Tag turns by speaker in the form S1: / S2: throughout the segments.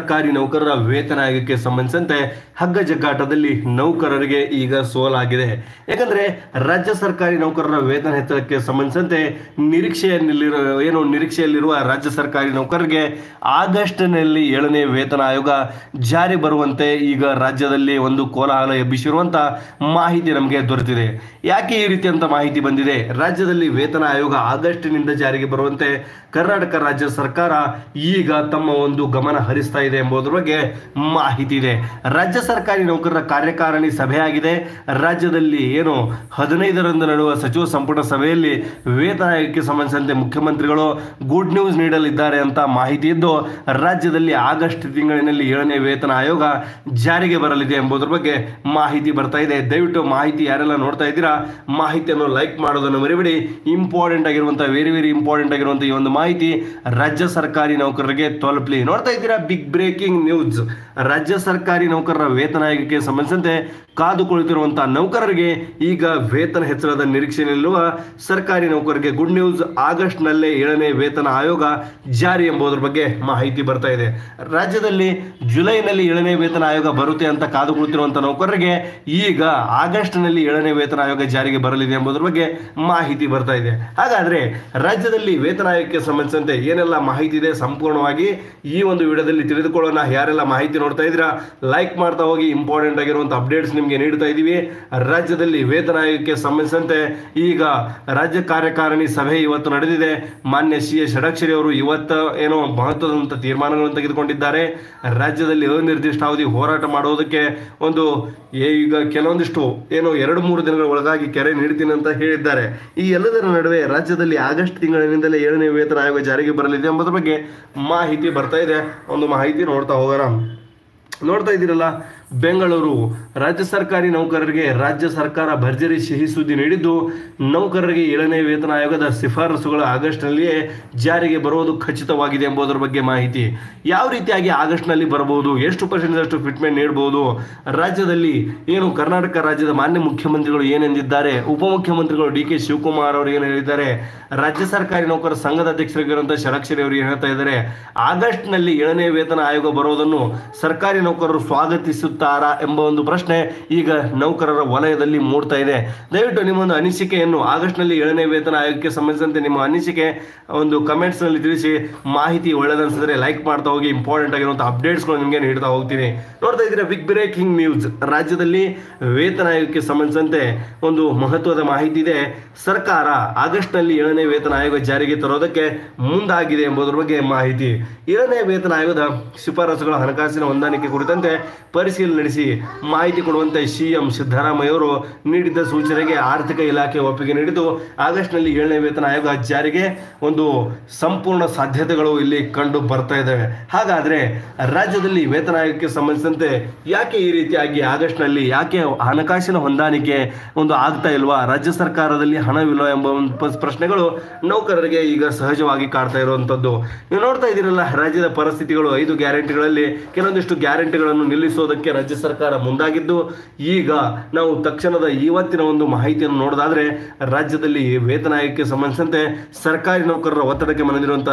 S1: ಸರ್ಕಾರಿ ನೌಕರರ ವೇತನ ಆಯೋಗಕ್ಕೆ ಸಂಬಂಧಿಸಿದಂತೆ ಹಗ್ಗ ಜಗ್ಗಾಟದಲ್ಲಿ ನೌಕರರಿಗೆ ಈಗ ಸೋಲಾಗಿದೆ. ಯಾಕಂದ್ರೆ ರಾಜ್ಯ ಸರ್ಕಾರಿ ನೌಕರರ ವೇತನ ಹೆಚ್ಚಳಕ್ಕೆ ಸಂಬಂಧಿಸಿದಂತೆ ನಿರೀಕ್ಷೆಯಲ್ಲಿರೋ ಏನು ನಿರೀಕ್ಷೆಯಲ್ಲಿರುವ ರಾಜ್ಯ ಸರ್ಕಾರಿ ನೌಕರರಿಗೆ ಆಗಸ್ಟ್ನಲ್ಲಿ ಏಳನೇ ವೇತನ ಆಯೋಗ ಜಾರಿ ಬರುವಂತೆ ಈಗ ರಾಜ್ಯದಲ್ಲಿ ಒಂದು ಕೋಲಾಹಲ ಎಬ್ಬಿಸಿರುವಂತ ಮಾಹಿತಿ ನಮಗೆ ದೊರೆತಿದೆ. ಯಾಕೆ ಈ ರೀತಿಯಂತ ಮಾಹಿತಿ ಬಂದಿದೆ? ರಾಜ್ಯದಲ್ಲಿ ವೇತನ ಆಯೋಗ ಆಗಸ್ಟ್ನಿಂದ ಜಾರಿಗೆ ಬರುವಂತೆ ಕರ್ನಾಟಕ ರಾಜ್ಯ ಸರ್ಕಾರ ಈಗ ತಮ್ಮ ಒಂದು ಗಮನ ಹರಿಸ್ತಾ ಎಂಬುದರ ಬಗ್ಗೆ ಮಾಹಿತಿ ಇದೆ. ರಾಜ್ಯ ಸರ್ಕಾರಿ ನೌಕರರ ಕಾರ್ಯಕಾರಿಣಿ ಸಭೆಯಾಗಿದೆ. ರಾಜ್ಯದಲ್ಲಿ ಏನು ಹದಿನೈದರಂದು ನಡೆಯುವ ಸಚಿವ ಸಂಪುಟ ಸಭೆಯಲ್ಲಿ ವೇತನ ಆಯೋಗಕ್ಕೆ ಸಂಬಂಧಿಸಿದಂತೆ ಮುಖ್ಯಮಂತ್ರಿಗಳು ಗುಡ್ ನ್ಯೂಸ್ ನೀಡಲಿದ್ದಾರೆ ಅಂತ ಮಾಹಿತಿ ಇದ್ದು, ರಾಜ್ಯದಲ್ಲಿ ಆಗಸ್ಟ್ ತಿಂಗಳಿನಲ್ಲಿ ಏಳನೇ ವೇತನ ಆಯೋಗ ಜಾರಿಗೆ ಬರಲಿದೆ ಎಂಬುದರ ಬಗ್ಗೆ ಮಾಹಿತಿ ಬರ್ತಾ ಇದೆ. ದಯವಿಟ್ಟು ಮಾಹಿತಿ ಯಾರೆಲ್ಲ ನೋಡ್ತಾ ಇದ್ದೀರಾ, ಮಾಹಿತಿಯನ್ನು ಲೈಕ್ ಮಾಡೋದನ್ನು ಮರಿಬೇಡಿ. ಇಂಪಾರ್ಟೆಂಟ್ ಆಗಿರುವಂತಹ ವೆರಿ ವೆರಿ ಇಂಪಾರ್ಟೆಂಟ್ ಆಗಿರುವಂತಹ ಈ ಒಂದು ಮಾಹಿತಿ ರಾಜ್ಯ ಸರ್ಕಾರಿ ನೌಕರರಿಗೆ ತಲುಪಲಿ. ನೋಡ್ತಾ ಇದ್ದೀರಾ, ಬಿಗ್ ಬ್ರೇಕಿಂಗ್ ನ್ಯೂಸ್. ರಾಜ್ಯ ಸರ್ಕಾರಿ ನೌಕರರ ವೇತನ ಆಯೋಗಕ್ಕೆ ಸಂಬಂಧಿಸಿದಂತೆ ಕಾದು ಕುಳಿತಿರುವಂತಹ ನೌಕರರಿಗೆ ಈಗ ವೇತನ ಹೆಚ್ಚಳದ ನಿರೀಕ್ಷೆಯಲ್ಲಿರುವ ಸರ್ಕಾರಿ ನೌಕರರಿಗೆ ಗುಡ್ ನ್ಯೂಸ್ ಆಗಸ್ಟ್ ನಲ್ಲೇ ಏಳನೇ ವೇತನ ಆಯೋಗ ಜಾರಿ ಎಂಬುದರ ಬಗ್ಗೆ ಮಾಹಿತಿ ಬರ್ತಾ ಇದೆ. ರಾಜ್ಯದಲ್ಲಿ ಜುಲೈನಲ್ಲಿ ಏಳನೇ ವೇತನ ಆಯೋಗ ಬರುತ್ತೆ ಅಂತ ಕಾದು ಕುಳಿತಿರುವಂತಹ ನೌಕರರಿಗೆ ಈಗ ಆಗಸ್ಟ್ನಲ್ಲಿ ಏಳನೇ ವೇತನ ಆಯೋಗ ಜಾರಿಗೆ ಬರಲಿದೆ ಎಂಬುದರ ಬಗ್ಗೆ ಮಾಹಿತಿ ಬರ್ತಾ ಇದೆ. ಹಾಗಾದ್ರೆ ರಾಜ್ಯದಲ್ಲಿ ವೇತನ ಆಯೋಗಕ್ಕೆ ಸಂಬಂಧಿಸಿದಂತೆ ಏನೆಲ್ಲ ಮಾಹಿತಿ ಇದೆ? ಸಂಪೂರ್ಣವಾಗಿ ಈ ಒಂದು ವಿಡಿಯೋದಲ್ಲಿ ತಿಳಿದುಕೊಳ್ಳೋಣ. ಯಾರೆಲ್ಲ ಮಾಹಿತಿ ನೋಡ್ತಾ ಇದ್ದೀರಾ ಲೈಕ್ ಮಾಡ್ತಾ ಹೋಗಿ. ಇಂಪಾರ್ಟೆಂಟ್ ಆಗಿರುವಂಥ ಅಪ್ಡೇಟ್ಸ್ ನಿಮಗೆ ನೀಡ್ತಾ ಇದ್ದೀವಿ. ರಾಜ್ಯದಲ್ಲಿ ವೇತನ ಆಯೋಗಕ್ಕೆ ಸಂಬಂಧಿಸಿದಂತೆ ಈಗ ರಾಜ್ಯ ಕಾರ್ಯಕಾರಿಣಿ ಸಭೆ ಇವತ್ತು ನಡೆದಿದೆ. ಮಾನ್ಯ ಸಿ ಎಸ್ ಷಡಕ್ಷರಿ ಅವರು ಇವತ್ತು ಏನೋ ಮಹತ್ವದಂಥ ತೀರ್ಮಾನಗಳನ್ನು ತೆಗೆದುಕೊಂಡಿದ್ದಾರೆ. ರಾಜ್ಯದಲ್ಲಿ ಅನಿರ್ದಿಷ್ಟಾವಧಿ ಹೋರಾಟ ಮಾಡುವುದಕ್ಕೆ ಒಂದು ಈಗ ಕೆಲವೊಂದಿಷ್ಟು ಏನೋ ಎರಡು ಮೂರು ದಿನಗಳ ಒಳಗಾಗಿ ಕೆರೆ ನೀಡ್ತೀನಿ ಅಂತ ಹೇಳಿದ್ದಾರೆ. ಈ ಎಲ್ಲದರ ನಡುವೆ ರಾಜ್ಯದಲ್ಲಿ ಆಗಸ್ಟ್ ತಿಂಗಳಿನಿಂದಲೇ ಏಳನೇ ವೇತನ ಆಯೋಗ ಜಾರಿಗೆ ಬರಲಿದೆ ಎಂಬುದರ ಬಗ್ಗೆ ಮಾಹಿತಿ ಬರ್ತಾ ಇದೆ. ಒಂದು ಮಾಹಿತಿ ನೋಡ್ತಾ ಹೋಗೋಣ ನೋಡ್ತಾ ಇದ್ದೀರಲ್ಲ? ಬೆಂಗಳೂರು. ರಾಜ್ಯ ಸರ್ಕಾರಿ ನೌಕರರಿಗೆ ರಾಜ್ಯ ಸರ್ಕಾರ ಭರ್ಜರಿ ಸಿಹಿ ಸುದ್ದಿ ನೀಡಿದ್ದು, ನೌಕರರಿಗೆ ಏಳನೇ ವೇತನ ಆಯೋಗದ ಶಿಫಾರಸುಗಳು ಆಗಸ್ಟ್ನಲ್ಲಿಯೇ ಜಾರಿಗೆ ಬರುವುದು ಖಚಿತವಾಗಿದೆ ಎಂಬುದರ ಬಗ್ಗೆ ಮಾಹಿತಿ. ಯಾವ ರೀತಿಯಾಗಿ ಆಗಸ್ಟ್ನಲ್ಲಿ ಬರಬಹುದು, ಎಷ್ಟು ಪರ್ಸೆಂಟ್ ಫಿಟ್ಮೆಂಟ್ ನೀಡಬಹುದು ರಾಜ್ಯದಲ್ಲಿ ಏನು, ಕರ್ನಾಟಕ ರಾಜ್ಯದ ಮಾನ್ಯ ಮುಖ್ಯಮಂತ್ರಿಗಳು ಏನೆಂದಿದ್ದಾರೆ, ಉಪಮುಖ್ಯಮಂತ್ರಿಗಳು ಡಿ ಕೆ ಶಿವಕುಮಾರ್ ಅವರು ಏನು ಹೇಳಿದ್ದಾರೆ, ರಾಜ್ಯ ಸರ್ಕಾರಿ ನೌಕರ ಸಂಘದ ಅಧ್ಯಕ್ಷರಾಗಿರುವಂತಹ ಷಡಕ್ಷರಿ ಅವರು ಏನು ಹೇಳ್ತಾ ಇದ್ದಾರೆ, ಆಗಸ್ಟ್ನಲ್ಲಿ ಏಳನೇ ವೇತನ ಆಯೋಗ ಬರೋದನ್ನು ಸರ್ಕಾರಿ ನೌಕರರು ಸ್ವಾಗತಿಸುತ್ತಾರಾ ಎಂಬ ಒಂದು ಪ್ರಶ್ನೆ ಈಗ ನೌಕರರ ವಲಯದಲ್ಲಿ ಮೂಡ್ತಾ ಇದೆ. ದಯವಿಟ್ಟು ನಿಮ್ಮ ಒಂದು ಅನಿಸಿಕೆಯನ್ನು ಆಗಸ್ಟ್ನಲ್ಲಿ ಏಳನೇ ವೇತನ ಆಯೋಗಕ್ಕೆ ಸಂಬಂಧಿಸಿದಂತೆ ನಿಮ್ಮ ಅನಿಸಿಕೆ ಒಂದು ಕಮೆಂಟ್ಸ್ನಲ್ಲಿ ತಿಳಿಸಿ. ಮಾಹಿತಿ ಒಳ್ಳೆದನ್ಸಿದ್ರೆ ಲೈಕ್ ಮಾಡ್ತಾ ಹೋಗಿ. ಇಂಪಾರ್ಟೆಂಟ್ ಆಗಿರುವಂಥ ಅಪ್ಡೇಟ್ಸ್ಗಳು ನಿಮಗೆ ನೀಡ್ತಾ ಹೋಗ್ತೀನಿ. ನೋಡ್ತಾ ಇದ್ದೀರಾ ಬಿಗ್ ಬ್ರೇಕಿಂಗ್ ನ್ಯೂಸ್. ರಾಜ್ಯದಲ್ಲಿ ವೇತನ ಆಯೋಗಕ್ಕೆ ಸಂಬಂಧಿಸಿದಂತೆ ಒಂದು ಮಹತ್ವದ ಮಾಹಿತಿ ಇದೆ. ಸರ್ಕಾರ ಆಗಸ್ಟ್ನಲ್ಲಿ ಏಳನೇ ವೇತನ ಆಯೋಗ ಜಾರಿಗೆ ತರೋದಕ್ಕೆ ಮುಂದಾಗಿದೆ ಎಂಬುದರ ಬಗ್ಗೆ ಮಾಹಿತಿ. ಏಳನೇ ವೇತನ ಆಯೋಗದ ಶಿಫಾರಸುಗಳ ಹಣಕಾಸಿನ ಹೊಂದಾಣಿಕೆ ಕುರಿತಂತೆ ಪರಿಶೀಲನೆ ನಡೆಸಿ ಮಾಹಿತಿ ಕೊಡುವಂತೆ ಸಿಎಂ ಸಿದ್ದರಾಮಯ್ಯ ಅವರು ನೀಡಿದ್ದ ಸೂಚನೆಗೆ ಆರ್ಥಿಕ ಇಲಾಖೆ ಒಪ್ಪಿಗೆ ನೀಡಿದ್ದು, ಆಗಸ್ಟ್ನಲ್ಲಿ ಏಳನೇ ವೇತನ ಆಯೋಗ ಜಾರಿಗೆ ಒಂದು ಸಂಪೂರ್ಣ ಸಾಧ್ಯತೆಗಳು ಇಲ್ಲಿ ಕಂಡು ಬರ್ತಾ ಇದ್ದಾವೆ ಹಾಗಾದ್ರೆ ರಾಜ್ಯದಲ್ಲಿ ವೇತನ ಆಯೋಗಕ್ಕೆ ಸಂಬಂಧಿಸಿದಂತೆ ಯಾಕೆ ಈ ರೀತಿಯಾಗಿ ಆಗಸ್ಟ್ನಲ್ಲಿ ಯಾಕೆ ಹಣಕಾಸಿನ ಹೊಂದಾಣಿಕೆ ಒಂದು ಆಗ್ತಾ ಇಲ್ವಾ? ರಾಜ್ಯ ಸರ್ಕಾರದಲ್ಲಿ ಹಣವಿಲ್ಲ ಎಂಬ ಪ್ರಶ್ನೆಗಳು ನೌಕರರಿಗೆ ಈಗ ಸಹಜವಾಗಿ ಕಾಡ್ತಾ ಇರುವಂಥದ್ದು. ನೀವು ನೋಡ್ತಾ ಇದ್ದೀರಲ್ಲ, ರಾಜ್ಯದ ಪರಿಸ್ಥಿತಿಗಳು ಐದು ಗ್ಯಾರಂಟಿಗಳಲ್ಲಿ ಕೆಲವೊಂದಿಷ್ಟು ಗ್ಯಾರಂಟಿಗಳನ್ನು ನಿಲ್ಲಿಸೋದಕ್ಕೆ ರಾಜ್ಯ ಸರ್ಕಾರ ಮುಂದಾಗಿದ್ದು, ಈಗ ನಾವು ತಕ್ಷಣದ ಇವತ್ತಿನ ಒಂದು ಮಾಹಿತಿಯನ್ನು ನೋಡೋದಾದ್ರೆ, ರಾಜ್ಯದಲ್ಲಿ ವೇತನ ಆಯೋಗಕ್ಕೆ ಸಂಬಂಧಿಸಿದಂತೆ ಸರ್ಕಾರಿ ನೌಕರರ ಒತ್ತಡಕ್ಕೆ ಮನೆದಿರುವಂಥ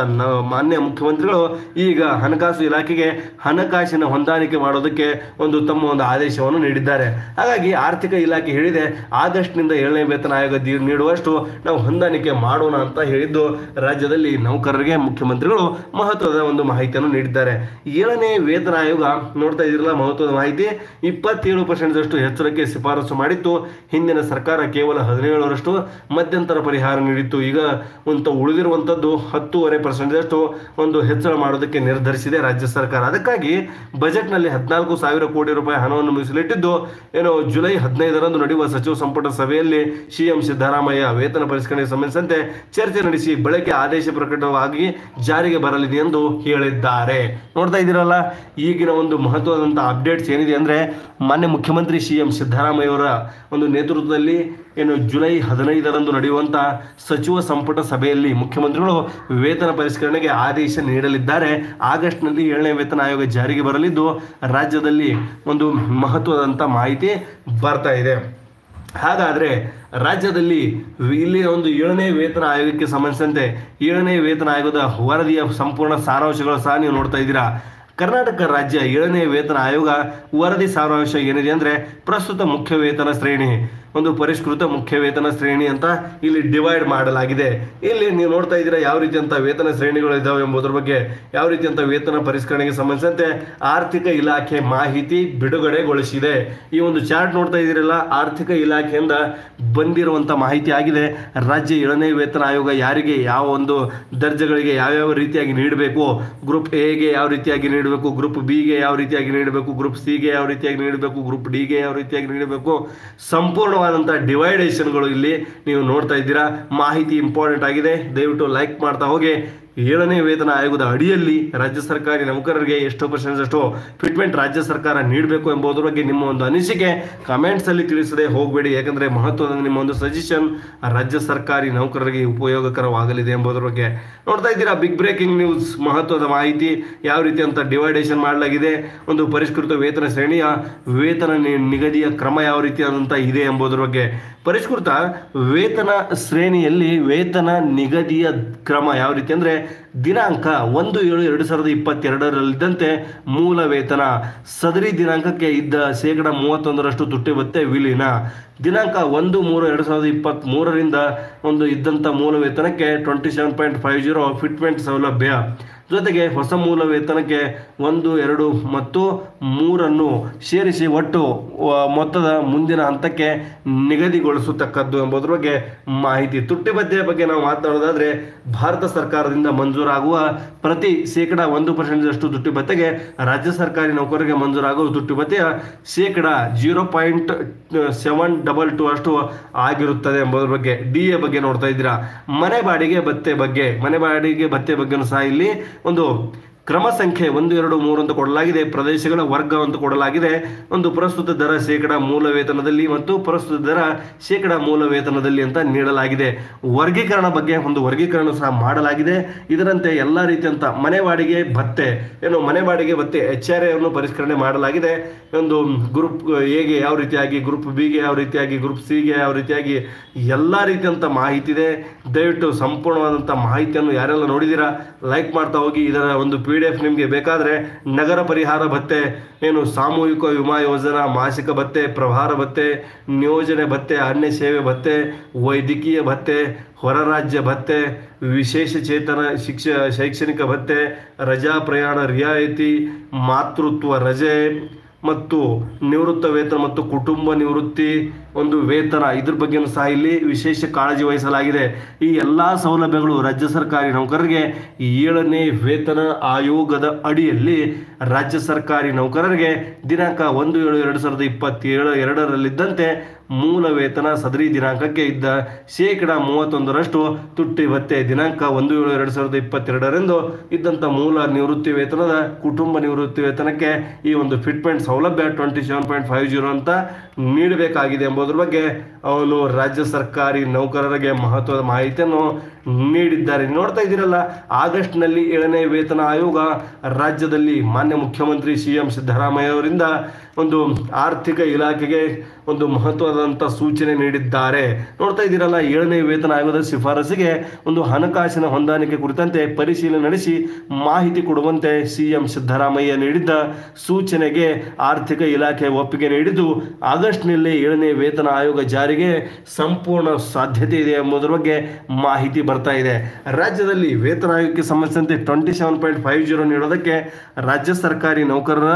S1: ಮಾನ್ಯ ಮುಖ್ಯಮಂತ್ರಿಗಳು ಈಗ ಹಣಕಾಸು ಇಲಾಖೆಗೆ ಹಣಕಾಸಿನ ಹೊಂದಾಣಿಕೆ ಮಾಡೋದಕ್ಕೆ ಒಂದು ತಮ್ಮ ಒಂದು ಆದೇಶವನ್ನು ನೀಡಿದ್ದಾರೆ. ಹಾಗಾಗಿ ಆರ್ಥಿಕ ಇಲಾಖೆ ಹೇಳಿದೆ ಆಗಸ್ಟ್ನಿಂದ ಏಳನೇ ವೇತನ ಆಯೋಗ ನೀಡುವಷ್ಟು ನಾವು ಹೊಂದಾಣಿಕೆ ಮಾಡೋಣ ಅಂತ ಹೇಳಿದ್ದು, ರಾಜ್ಯದಲ್ಲಿ ನೌಕರರಿಗೆ ಮುಖ್ಯಮಂತ್ರಿಗಳು ಮಹತ್ವದ ಒಂದು ಮಾಹಿತಿಯನ್ನು ನೀಡಿದ್ದಾರೆ. ಏಳನೇ ವೇತನ ಆಯೋಗ ನೋಡ್ತಾ ಇದ್ರಲ್ಲ ಮಹತ್ವದ ಮಾಹಿತಿ ಇಪ್ಪತ್ತೇಳು ಪರ್ಸೆಂಟ್ ಅಷ್ಟು ಹೆಚ್ಚಳಕ್ಕೆ ಶಿಫಾರಸು ಮಾಡಿತ್ತು. ಹಿಂದಿನ ಸರ್ಕಾರ ಕೇವಲ ಹದಿನೇಳರಷ್ಟು ಮಧ್ಯಂತರ ಪರಿಹಾರ ನೀಡಿತ್ತು. ಈಗ ಒಂದು ಉಳಿದಿರುವಂತದ್ದು ಹತ್ತೂವರೆ ಪರ್ಸೆಂಟ್ ರಷ್ಟು ಒಂದು ಹೆಚ್ಚಳ ಮಾಡೋದಕ್ಕೆ ನಿರ್ಧರಿಸಿದೆ ರಾಜ್ಯ ಸರ್ಕಾರ. ಅದಕ್ಕಾಗಿ ಬಜೆಟ್ನಲ್ಲಿ ಹದಿನಾಲ್ಕು ಸಾವಿರ ಕೋಟಿ ರೂಪಾಯಿ ಹಣವನ್ನು ಮೀಸಲಿಟ್ಟಿದ್ದು, ಏನು ಜುಲೈ ಹದಿನೈದರಂದು ನಡೆಯುವ ಸಚಿವ ಸಂಪುಟ ಸಭೆಯಲ್ಲಿ ಸಿಎಂ ಸಿದ್ದರಾಮಯ್ಯ ವೇತನ ಪರಿಷ್ಕರಣೆಗೆ ಸಂಬಂಧಿಸಿದಂತೆ ಚರ್ಚೆ ನಡೆಸಿ ಬಳಕೆ ಆದೇಶ ಪ್ರಕಟವಾಗಿ ಜಾರಿಗೆ ಬರಲಿದೆ ಎಂದು ಹೇಳಿದ್ದಾರೆ. ನೋಡ್ತಾ ಇದ್ದೀರಲ್ಲ, ಈಗಿನ ಒಂದು ಮಹತ್ವದಂತ ಅಪ್ಡೇಟ್ಸ್ ಏನಿದೆ ಅಂದ್ರೆ ಮಾನ್ಯ ಮುಖ್ಯಮಂತ್ರಿ ಸಿಎಂ ಸಿದ್ದರಾಮಯ್ಯ ಅವರ ಒಂದು ನೇತೃತ್ವದಲ್ಲಿ ಏನು ಜುಲೈ ಹದಿನೈದರಂದು ನಡೆಯುವಂಥ ಸಚಿವ ಸಂಪುಟ ಸಭೆಯಲ್ಲಿ ಮುಖ್ಯಮಂತ್ರಿಗಳು ವೇತನ ಪರಿಷ್ಕರಣೆಗೆ ಆದೇಶ ನೀಡಲಿದ್ದಾರೆ. ಆಗಸ್ಟ್ನಲ್ಲಿ ಏಳನೇ ವೇತನ ಆಯೋಗ ಜಾರಿಗೆ ಬರಲಿದ್ದು ರಾಜ್ಯದಲ್ಲಿ ಒಂದು ಮಹತ್ವದಂಥ ಮಾಹಿತಿ ಬರ್ತಾ ಇದೆ. ಹಾಗಾದರೆ ರಾಜ್ಯದಲ್ಲಿ ಇಲ್ಲಿ ಒಂದು ಏಳನೇ ವೇತನ ಆಯೋಗಕ್ಕೆ ಸಂಬಂಧಿಸಿದಂತೆ ಏಳನೇ ವೇತನ ಆಯೋಗದ ವರದಿಯ ಸಂಪೂರ್ಣ ಸಾರಾಂಶಗಳು ಸಹ ನೀವು ನೋಡ್ತಾ ಇದ್ದೀರಾ. ಕರ್ನಾಟಕ ರಾಜ್ಯ ಏಳನೇ ವೇತನ ಆಯೋಗ ವರದಿ ಸಾರಾಂಶ ಏನಿದೆ ಅಂದ್ರೆ ಪ್ರಸ್ತುತ ಮುಖ್ಯ ವೇತನ ಶ್ರೇಣಿ. ಒಂದು ಪರಿಷ್ಕೃತ ಮುಖ್ಯ ವೇತನ ಶ್ರೇಣಿ ಅಂತ ಇಲ್ಲಿ ಡಿವೈಡ್ ಮಾಡಲಾಗಿದೆ. ಇಲ್ಲಿ ನೀವು ನೋಡ್ತಾ ಇದ್ದೀರಾ ಯಾವ ರೀತಿಯಂಥ ವೇತನ ಶ್ರೇಣಿಗಳು ಇದ್ದಾವೆ ಎಂಬುದರ ಬಗ್ಗೆ, ಯಾವ ರೀತಿಯಂಥ ವೇತನ ಪರಿಷ್ಕರಣೆಗೆ ಸಂಬಂಧಿಸಿದಂತೆ ಆರ್ಥಿಕ ಇಲಾಖೆ ಮಾಹಿತಿ ಬಿಡುಗಡೆಗೊಳಿಸಿದೆ. ಈ ಒಂದು ಚಾರ್ಟ್ ನೋಡ್ತಾ ಇದ್ದೀರಲ್ಲ, ಆರ್ಥಿಕ ಇಲಾಖೆಯಿಂದ ಬಂದಿರುವಂಥ ಮಾಹಿತಿ ಆಗಿದೆ. ರಾಜ್ಯ ಏಳನೇ ವೇತನ ಆಯೋಗ ಯಾರಿಗೆ ಯಾವ ಒಂದು ದರ್ಜೆಗಳಿಗೆ ಯಾವ್ಯಾವ ರೀತಿಯಾಗಿ ನೀಡಬೇಕು ಗ್ರೂಪ್ ಎಗೆ ಯಾವ ರೀತಿಯಾಗಿ ನೀಡಬೇಕು ಗ್ರೂಪ್ ಬಿಗೆ ಯಾವ ರೀತಿಯಾಗಿ ನೀಡಬೇಕು ಗ್ರೂಪ್ ಸಿಗೆ ಯಾವ ರೀತಿಯಾಗಿ ನೀಡಬೇಕು ಗ್ರೂಪ್ ಡಿಗೆ ಯಾವ ರೀತಿಯಾಗಿ ನೀಡಬೇಕು ಸಂಪೂರ್ಣವಾದಂಥ ಡಿವೈಡೇಷನ್ಗಳು ಇಲ್ಲಿ ನೀವು ನೋಡ್ತಾ ಇದ್ದೀರಾ. ಮಾಹಿತಿ ಇಂಪಾರ್ಟೆಂಟ್ ಆಗಿದೆ. ದಯವಿಟ್ಟು ಲೈಕ್ ಮಾಡ್ತಾ ಹೋಗಿ. ಏಳನೇ ವೇತನ ಆಯೋಗದ ಅಡಿಯಲ್ಲಿ ರಾಜ್ಯ ಸರ್ಕಾರಿ ನೌಕರರಿಗೆ ಎಷ್ಟು ಪರ್ಸೆಂಟ್ ಅಷ್ಟು ಫಿಟ್ಮೆಂಟ್ ರಾಜ್ಯ ಸರ್ಕಾರ ನೀಡಬೇಕು ಎಂಬುದರ ಬಗ್ಗೆ ನಿಮ್ಮ ಒಂದು ಅನಿಸಿಕೆ ಕಮೆಂಟ್ಸ್ ಅಲ್ಲಿ ತಿಳಿಸದೆ ಹೋಗಬೇಡಿ. ಯಾಕಂದರೆ ಮಹತ್ವದ ನಿಮ್ಮ ಒಂದು ಸಜೆಷನ್ ರಾಜ್ಯ ಸರ್ಕಾರಿ ನೌಕರರಿಗೆ ಉಪಯೋಗಕರವಾಗಲಿದೆ ಎಂಬುದರ ಬಗ್ಗೆ ನೋಡ್ತಾ ಇದ್ದೀರಾ? ಬಿಗ್ ಬ್ರೇಕಿಂಗ್ ನ್ಯೂಸ್ ಮಹತ್ವದ ಮಾಹಿತಿ ಯಾವ ರೀತಿ ಅಂತ ಡಿವೈಡೇಷನ್ ಮಾಡಲಾಗಿದೆ. ಒಂದು ಪರಿಷ್ಕೃತ ವೇತನ ಶ್ರೇಣಿಯ ವೇತನ ನಿಗದಿಯ ಕ್ರಮ ಯಾವ ರೀತಿಯಾದಂತ ಇದೆ ಎಂಬುದರ ಬಗ್ಗೆ ಪರಿಷ್ಕೃತ ವೇತನ ಶ್ರೇಣಿಯಲ್ಲಿ ವೇತನ ನಿಗದಿಯ ಕ್ರಮ ಯಾವ ರೀತಿ ಅಂದ್ರೆ ದಿನಾಂಕ ಒಂದು ಏಳು ಎರಡು ಸಾವಿರದ ಇಪ್ಪತ್ತೆರಡರಲ್ಲಿದ್ದಂತೆ ಮೂಲ ವೇತನ. ಸದರಿ ದಿನಾಂಕಕ್ಕೆ ಇದ್ದ ಶೇಕಡ ಮೂವತ್ತೊಂದರಷ್ಟು ತುಟ್ಟಿ ಭತ್ತೆ ವಿಲೀನ. ದಿನಾಂಕ ಒಂದು ಮೂರು ಎರಡು ಸಾವಿರದ ಇಪ್ಪತ್ತ್ ಮೂರರಿಂದ ಒಂದು ಇದ್ದಂಥ ಮೂಲ ವೇತನಕ್ಕೆ twenty seven point five zero fitment ಸೌಲಭ್ಯ. ಜೊತೆಗೆ ಹೊಸ ಮೂಲ ವೇತನಕ್ಕೆ ಒಂದು, ಎರಡು ಮತ್ತು ಮೂರನ್ನು ಸೇರಿಸಿ ಒಟ್ಟು ಮೊತ್ತದ ಮುಂದಿನ ಹಂತಕ್ಕೆ ನಿಗದಿಗೊಳಿಸತಕ್ಕದ್ದು ಎಂಬುದರ ಬಗ್ಗೆ ಮಾಹಿತಿ. ತುಟ್ಟಿ ಭತ್ಯೆಯ ಬಗ್ಗೆ ನಾವು ಮಾತನಾಡೋದಾದರೆ, ಭಾರತ ಸರ್ಕಾರದಿಂದ ಮಂಜೂರಾಗುವ ಪ್ರತಿ ಶೇಕಡ ಒಂದು ಪರ್ಸೆಂಟ್ದಷ್ಟು ತುಟ್ಟಿ ಭತ್ಯೆಗೆ ರಾಜ್ಯ ಸರ್ಕಾರಿ ನೌಕರರಿಗೆ ಮಂಜೂರಾಗುವ ತುಟ್ಟಿ ಭತ್ಯೆಯ ಶೇಕಡ zero point seven double two ಅಷ್ಟು ಆಗಿರುತ್ತದೆ ಎಂಬುದರ ಬಗ್ಗೆ, ಡಿ ಎ ಬಗ್ಗೆ ನೋಡ್ತಾ ಇದ್ದೀರಾ. ಮನೆ ಬಾಡಿಗೆ ಭತ್ತೆ ಬಗ್ಗೆ, ಮನೆ ಬಾಡಿಗೆ ಭತ್ತೆ ಬಗ್ಗೆನೂ ಸಹ ಇಲ್ಲಿ ಒಂದು ಕ್ರಮ ಸಂಖ್ಯೆ ಒಂದು, ಎರಡು, ಮೂರು ಅಂತ ಕೊಡಲಾಗಿದೆ. ಪ್ರದೇಶಗಳ ವರ್ಗ ಅಂತ ಕೊಡಲಾಗಿದೆ. ಒಂದು ಪ್ರಸ್ತುತ ದರ ಶೇಕಡ ಮೂಲ ವೇತನದಲ್ಲಿ ಮತ್ತು ಪ್ರಸ್ತುತ ದರ ಶೇಕಡ ಮೂಲ ವೇತನದಲ್ಲಿ ಅಂತ ನೀಡಲಾಗಿದೆ. ವರ್ಗೀಕರಣ ಬಗ್ಗೆ ಒಂದು ವರ್ಗೀಕರಣ ಸಹ ಮಾಡಲಾಗಿದೆ. ಇದರಂತೆ ಎಲ್ಲ ರೀತಿಯಂತ ಮನೆ ಬಾಡಿಗೆ ಭತ್ತೆ, ಏನು ಮನೆ ಬಾಡಿಗೆ ಭತ್ತೆ ಎಚ್ ಆರ್ ಅನ್ನು ಪರಿಷ್ಕರಣೆ ಮಾಡಲಾಗಿದೆ. ಒಂದು ಗ್ರೂಪ್ ಎಗೆ ಯಾವ ರೀತಿಯಾಗಿ, ಗ್ರೂಪ್ ಬಿಗೆ ಯಾವ ರೀತಿಯಾಗಿ, ಗ್ರೂಪ್ ಸಿಗೆ ಯಾವ ರೀತಿಯಾಗಿ ಎಲ್ಲ ರೀತಿಯಂತ ಮಾಹಿತಿ ಇದೆ ದಯವಿಟ್ಟು ಸಂಪೂರ್ಣವಾದಂಥ ಮಾಹಿತಿಯನ್ನು ಯಾರೆಲ್ಲ ನೋಡಿದ್ದೀರಾ ಲೈಕ್ ಮಾಡ್ತಾ ಹೋಗಿ. ಇದರ ಒಂದು ಪಿ ಎಫ್ ನಿಮಗೆ ಬೇಕಾದರೆ ನಗರ ಪರಿಹಾರ ಭತ್ತೆ ಏನು ಸಾಮೂಹಿಕ ವಿಮಾ ಯೋಜನಾ ಮಾಸಿಕ ಭತ್ತೆ ಪ್ರಭಾರ ಭತ್ತೆ ನಿಯೋಜನೆ ಭತ್ತೆ ಅನ್ಯ ಸೇವೆ ಭತ್ತೆ ವೈದ್ಯಕೀಯ ಭತ್ತೆ ಹೊರ ರಾಜ್ಯ ಭತ್ತೆ ವಿಶೇಷ ಚೇತನ ಶಿಕ್ಷ ಶೈಕ್ಷಣಿಕ ಭತ್ತೆ ರಜಾ ಪ್ರಯಾಣ ರಿಯಾಯಿತಿ ಮಾತೃತ್ವ ರಜೆ ಮತ್ತು ನಿವೃತ್ತ ವೇತನ ಮತ್ತು ಕುಟುಂಬ ನಿವೃತ್ತಿ ಒಂದು ವೇತನ, ಇದ್ರ ಬಗ್ಗೆನೂ ಸಹ ಇಲ್ಲಿ ವಿಶೇಷ ಕಾಳಜಿ ವಹಿಸಲಾಗಿದೆ. ಈ ಎಲ್ಲ ಸೌಲಭ್ಯಗಳು ರಾಜ್ಯ ಸರ್ಕಾರಿ ನೌಕರರಿಗೆ ಏಳನೇ ವೇತನ ಆಯೋಗದ ಅಡಿಯಲ್ಲಿ ರಾಜ್ಯ ಸರ್ಕಾರಿ ನೌಕರರಿಗೆ ದಿನಾಂಕ ಒಂದು ಏಳು ಎರಡು ಸಾವಿರದ ಇಪ್ಪತ್ತೇಳು ಎರಡರಲ್ಲಿದ್ದಂತೆ ಮೂಲ ವೇತನ ಸದರಿ ದಿನಾಂಕಕ್ಕೆ ಇದ್ದ ಶೇಕಡ ಮೂವತ್ತೊಂದರಷ್ಟು ತುಟ್ಟಿ ಭತ್ತೆ ದಿನಾಂಕ ಒಂದು ಏಳು ಎರಡು ಸಾವಿರದ ಇಪ್ಪತ್ತೆರಡರಂದು ಇದ್ದಂಥ ಮೂಲ ನಿವೃತ್ತಿ ವೇತನದ ಕುಟುಂಬ ನಿವೃತ್ತಿ ವೇತನಕ್ಕೆ ಈ ಒಂದು ಫಿಟ್ಮೆಂಟ್ ಸೌಲಭ್ಯ twenty seven point five zero ಅಂತ ನೀಡಬೇಕಾಗಿದೆ ಎಂಬುದರ ಬಗ್ಗೆ ಅವನು ರಾಜ್ಯ ಸರ್ಕಾರಿ ನೌಕರರಿಗೆ ಮಹತ್ವದ ಮಾಹಿತಿಯನ್ನು ನೀಡಿದ್ದಾರೆ. ನೋಡ್ತಾ ಇದ್ದೀರಲ್ಲ ಆಗಸ್ಟ್ನಲ್ಲಿ ಏಳನೇ ವೇತನ ಆಯೋಗ ರಾಜ್ಯದಲ್ಲಿ ಮಾನ್ಯ ಮುಖ್ಯಮಂತ್ರಿ ಸಿ ಎಂ ಸಿದ್ದರಾಮಯ್ಯ ಅವರಿಂದ ಒಂದು ಆರ್ಥಿಕ ಇಲಾಖೆಗೆ ಒಂದು ಮಹತ್ವದಂಥ ಸೂಚನೆ ನೀಡಿದ್ದಾರೆ. ನೋಡ್ತಾ ಇದ್ದೀರಲ್ಲ, ಏಳನೇ ವೇತನ ಆಯೋಗದ ಶಿಫಾರಸಿಗೆ ಒಂದು ಹಣಕಾಸಿನ ಹೊಂದಾಣಿಕೆ ಕುರಿತಂತೆ ಪರಿಶೀಲನೆ ನಡೆಸಿ ಮಾಹಿತಿ ಕೊಡುವಂತೆ ಸಿಎಂ ಸಿದ್ದರಾಮಯ್ಯ ನೀಡಿದ್ದ ಸೂಚನೆಗೆ ಆರ್ಥಿಕ ಇಲಾಖೆ ಒಪ್ಪಿಗೆ ನೀಡಿದ್ದು, ಆಗಸ್ಟ್ನಲ್ಲಿ ಏಳನೇ ವೇತನ ಆಯೋಗ ಜಾರಿಗೆ ಸಂಪೂರ್ಣ ಸಾಧ್ಯತೆ ಇದೆ ಎಂಬುದರ ಬಗ್ಗೆ ಮಾಹಿತಿ ಬರ್ತಾ ಇದೆ. ರಾಜ್ಯದಲ್ಲಿ ವೇತನ ಆಯೋಗಕ್ಕೆ ಸಂಬಂಧಿಸಿದಂತೆ twenty seven point five zero ನೀಡೋದಕ್ಕೆ ರಾಜ್ಯ ಸರ್ಕಾರಿ ನೌಕರರ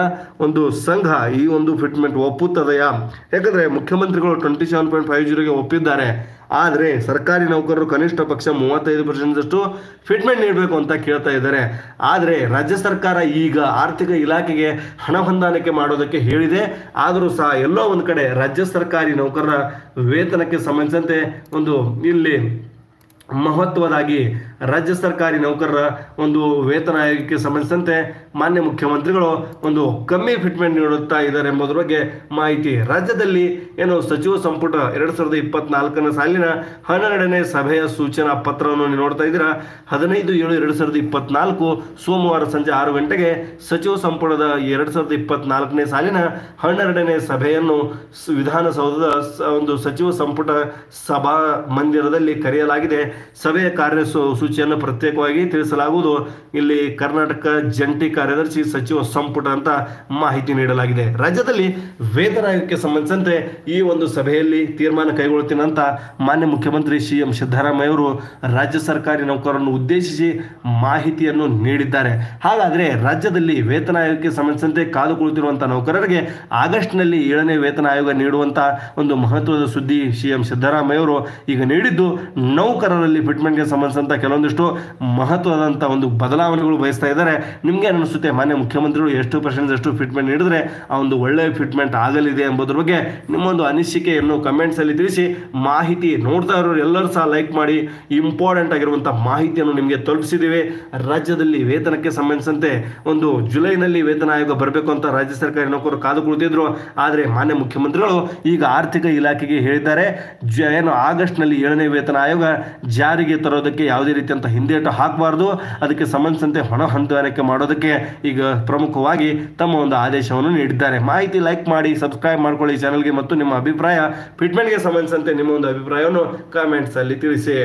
S1: ಒಂದು ಸಂಘ ಈ ಒಂದು ಫಿಟ್ಮೆಂಟ್ ಒಪ್ಪುತ್ತದೆಯಾ? ಯಾಕಂದ್ರೆ ಮುಖ್ಯಮಂತ್ರಿಗಳು ಟ್ವೆಂಟಿ ಸೆವೆನ್ ಪಾಯಿಂಟ್ ಫೈವ್ ಜೀರೋಗೆ ಒಪ್ಪಿದ್ದಾರೆ. ಆದರೆ ಸರ್ಕಾರಿ ನೌಕರರು ಕನಿಷ್ಠ ಪಕ್ಷ ಮೂವತ್ತೈದು ಪರ್ಸೆಂಟಷ್ಟು ಫಿಟ್ಮೆಂಟ್ ನೀಡಬೇಕು ಅಂತ ಕೇಳ್ತಾ ಇದ್ದಾರೆ. ಆದರೆ ರಾಜ್ಯ ಸರ್ಕಾರ ಈಗ ಆರ್ಥಿಕ ಇಲಾಖೆಗೆ ಹಣ ಹೊಂದಾಣಿಕೆ ಮಾಡೋದಕ್ಕೆ ಹೇಳಿದೆ. ಆದರೂ ಸಹ ಎಲ್ಲೋ ಒಂದು ಕಡೆ ರಾಜ್ಯ ಸರ್ಕಾರಿ ನೌಕರರ ವೇತನಕ್ಕೆ ಸಂಬಂಧಿಸಿದಂತೆ ಒಂದು ಇಲ್ಲಿ ಮಹತ್ವದಾಗಿ ರಾಜ್ಯ ಸರ್ಕಾರಿ ನೌಕರರ ಒಂದು ವೇತನ ಆಯೋಗಕ್ಕೆ ಸಂಬಂಧಿಸಿದಂತೆ ಮಾನ್ಯ ಮುಖ್ಯಮಂತ್ರಿಗಳು ಒಂದು ಕಮ್ಮಿ ಫಿಟ್ಮೆಂಟ್ ನೀಡುತ್ತಾ ಇದ್ದಾರೆ ಎಂಬುದರ ಬಗ್ಗೆ ಮಾಹಿತಿ. ರಾಜ್ಯದಲ್ಲಿ ಏನು ಸಚಿವ ಸಂಪುಟ ಎರಡು ಸಾವಿರದ ಇಪ್ಪತ್ನಾಲ್ಕನೇ ಸಾಲಿನ ಹನ್ನೆರಡನೇ ಸಭೆಯ ಸೂಚನಾ ಪತ್ರವನ್ನು ನೀವು ನೋಡ್ತಾ ಇದ್ದೀರಾ? ಹದಿನೈದು ಏಳು ಎರಡು ಸಾವಿರದ ಇಪ್ಪತ್ನಾಲ್ಕು ಸೋಮವಾರ ಸಂಜೆ ಆರು ಗಂಟೆಗೆ ಸಚಿವ ಸಂಪುಟದ ಎರಡು ಸಾವಿರದ ಇಪ್ಪತ್ನಾಲ್ಕನೇ ಸಾಲಿನ ಹನ್ನೆರಡನೇ ಸಭೆಯನ್ನು ವಿಧಾನಸೌಧದ ಒಂದು ಸಚಿವ ಸಂಪುಟ ಸಭಾ ಮಂದಿರದಲ್ಲಿ ಕರೆಯಲಾಗಿದೆ. ಸಭೆಯ ಕಾರ್ಯ ಸೂಚಿಯನ್ನು ಪ್ರತ್ಯೇಕವಾಗಿ ತಿಳಿಸಲಾಗುವುದು. ಇಲ್ಲಿ ಕರ್ನಾಟಕ ಜಂಟಿ ಕಾರ್ಯದರ್ಶಿ ಸಚಿವ ಸಂಪುಟ ಅಂತ ಮಾಹಿತಿ ನೀಡಲಾಗಿದೆ. ರಾಜ್ಯದಲ್ಲಿ ವೇತನ ಆಯೋಗಕ್ಕೆ ಸಂಬಂಧಿಸಿದಂತೆ ಈ ಒಂದು ಸಭೆಯಲ್ಲಿ ತೀರ್ಮಾನ ಕೈಗೊಳ್ಳುತ್ತೇನೆ ಅಂತ ಮಾನ್ಯ ಮುಖ್ಯಮಂತ್ರಿ ಸಿ ಎಂ ಸಿದ್ದರಾಮಯ್ಯ ಅವರು ರಾಜ್ಯ ಸರ್ಕಾರಿ ನೌಕರರನ್ನು ಉದ್ದೇಶಿಸಿ ಮಾಹಿತಿಯನ್ನು ನೀಡಿದ್ದಾರೆ. ಹಾಗಾದ್ರೆ ರಾಜ್ಯದಲ್ಲಿ ವೇತನ ಆಯೋಗಕ್ಕೆ ಸಂಬಂಧಿಸಿದಂತೆ ಕಾದು ಕುಳಿತಿರುವಂತಹ ನೌಕರರಿಗೆ ಆಗಸ್ಟ್ನಲ್ಲಿ ಏಳನೇ ವೇತನ ಆಯೋಗ ನೀಡುವಂತ ಒಂದು ಮಹತ್ವದ ಸುದ್ದಿ ಸಿ ಎಂ ಸಿದ್ದರಾಮಯ್ಯ ಅವರು ಈಗ ನೀಡಿದ್ದು ನೌಕರರಲ್ಲಿ ಫಿಟ್ಮೆಂಟ್ಗೆ ಸಂಬಂಧಿಸಿದಂಥ ಕೆಲವೊಂದಿಷ್ಟು ಮಹತ್ವದಂಥ ಒಂದು ಬದಲಾವಣೆಗಳು ಬಯಸ್ತಾ ಇದ್ದಾರೆ. ನಿಮಗೆ ಅನಿಸುತ್ತೆ ಮಾನ್ಯ ಮುಖ್ಯಮಂತ್ರಿಗಳು ಎಷ್ಟು ಪರ್ಸೆಂಟ್ ಎಷ್ಟು ಫಿಟ್ಮೆಂಟ್ ನೀಡಿದ್ರೆ ಆ ಒಂದು ಒಳ್ಳೆಯ ಫಿಟ್ಮೆಂಟ್ ಆಗಲಿದೆ ಎಂಬುದ್ರ ಬಗ್ಗೆ ನಿಮ್ಮೊಂದು ಅನಿಸಿಕೆಯನ್ನು ಕಮೆಂಟ್ಸಲ್ಲಿ ತಿಳಿಸಿ, ಮಾಹಿತಿ ನೋಡ್ತಾ ಇರೋರು ಎಲ್ಲರೂ ಸಹ ಲೈಕ್ ಮಾಡಿ ಇಂಪಾರ್ಟೆಂಟ್ ಆಗಿರುವಂಥ ಮಾಹಿತಿಯನ್ನು ನಿಮಗೆ ತಲುಪಿಸಿದ್ದೀವಿ. ರಾಜ್ಯದಲ್ಲಿ ವೇತನಕ್ಕೆ ಸಂಬಂಧಿಸಿದಂತೆ ಒಂದು ಜುಲೈನಲ್ಲಿ ವೇತನ ಆಯೋಗ ಬರಬೇಕು ಅಂತ ರಾಜ್ಯ ಸರ್ಕಾರಿ ನೌಕರರು ಕಾದು ಕುಳಿತಿದ್ರು. ಆದರೆ ಮಾನ್ಯ ಮುಖ್ಯಮಂತ್ರಿಗಳು ಈಗ ಆರ್ಥಿಕ ಇಲಾಖೆಗೆ ಹೇಳಿದ್ದಾರೆ. ಏನು ಆಗಸ್ಟ್ನಲ್ಲಿ ಏಳನೇ ವೇತನ ಆಯೋಗ ಜಾರಿಗೆ ತರೋದಕ್ಕೆ ಯಾವುದೇ ರೀತಿಯಂತ ಹಿಂದೇಟು ಹಾಕಬಾರ್ದು. ಅದಕ್ಕೆ ಸಂಬಂಧಿಸಿದಂತೆ ಹಣ ಹೊಂದಾಣಿಕೆ ಮಾಡೋದಕ್ಕೆ ಈಗ ಪ್ರಮುಖವಾಗಿ ತಮ್ಮ ಒಂದು ಆದೇಶವನ್ನು ನೀಡಿದ್ದಾರೆ. ಮಾಹಿತಿ ಲೈಕ್ ಮಾಡಿ ಸಬ್ಸ್ಕ್ರೈಬ್ ಮಾಡ್ಕೊಳ್ಳಿ ಚಾನಲ್ಗೆ ಮತ್ತು ನಿಮ್ಮ ಅಭಿಪ್ರಾಯ ಫಿಟ್ಮೆಂಟ್ಗೆ ಸಂಬಂಧಿಸಿದಂತೆ ನಿಮ್ಮ ಒಂದು ಅಭಿಪ್ರಾಯವನ್ನು ಕಾಮೆಂಟ್ಸಲ್ಲಿ ತಿಳಿಸಿ.